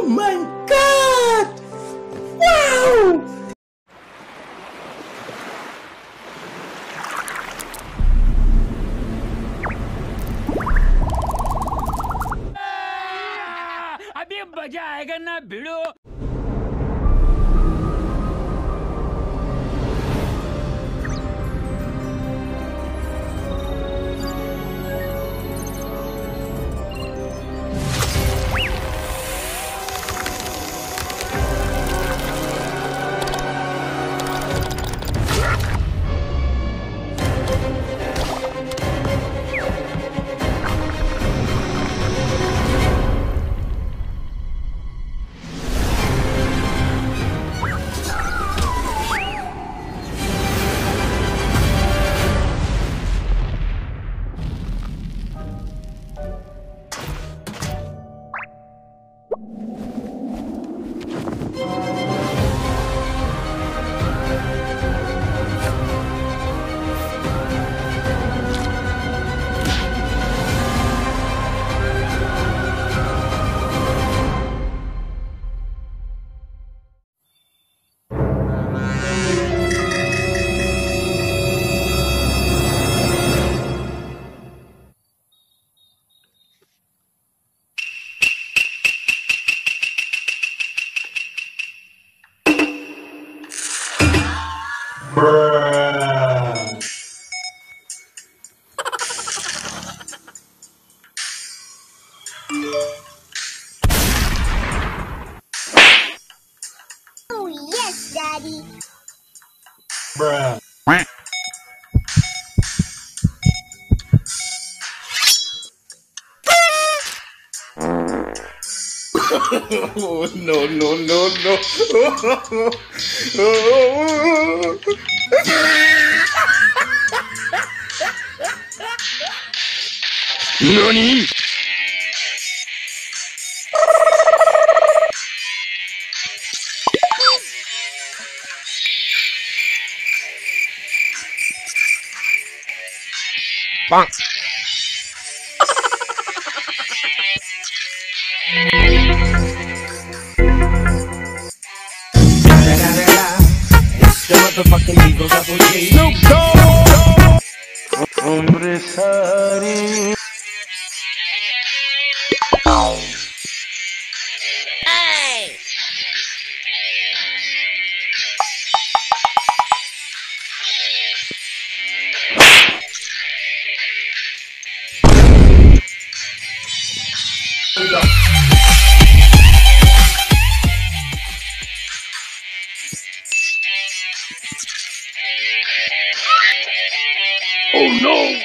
Oh my god! Wow! अभी मजा आएगा ना भिड़ो Oh, yes, Daddy. Oh no no no no! 何？パン。motherfucking Eagle Double G. Snoop Dogg. Hombre Here we. Oh no!